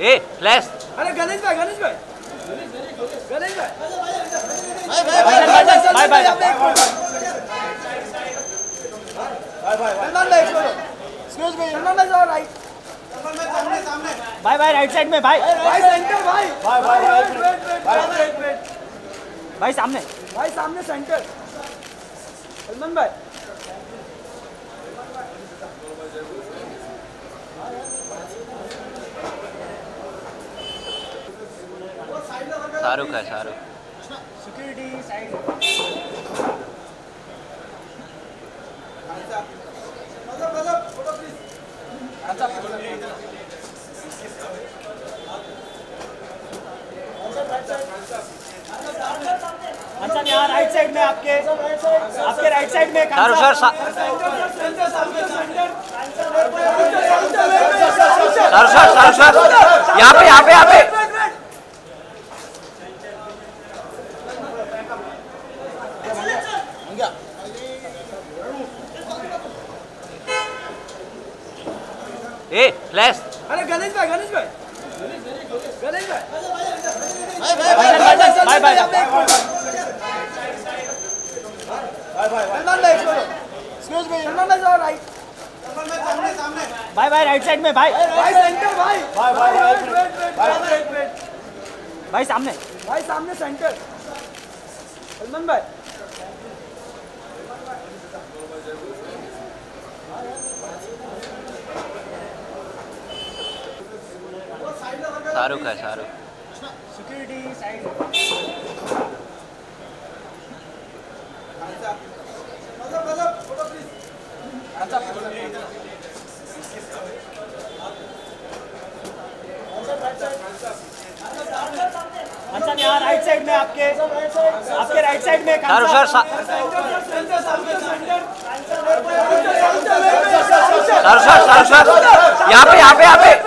ए flash. अरे गणेश भाई गणेश भाई। गणेश भाई। बाय बाय सलमान भाई right bye bye right side में भाई भाई सेंटर भाई। भाई। भाई भाई सामने। भाई सामने सेंटर सलमान भाई शाहरुख है शाहरुख यहाँ राइट साइड में आपके आपके राइट साइड में sir Shahrukh sir Shahrukh sir यहाँ पे यहाँ पे यहाँ पे ए फ्लैश अरे गणेश भाई गणेश भाई। गणेश भाई। बाय बाय भाई right bye bye right side में भाई भाई सेंटर भाई भाई भाई भाई सामने. भाई सामने सेंटर सलमान भाई शाहरुख है शाहरुख सिक्योरिटी साइड यहाँ राइट साइड में आपके आपके राइट साइड में sir Shahrukh sir Shahrukh sir यहाँ पे यहाँ पे यहाँ पे